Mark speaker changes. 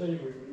Speaker 1: say we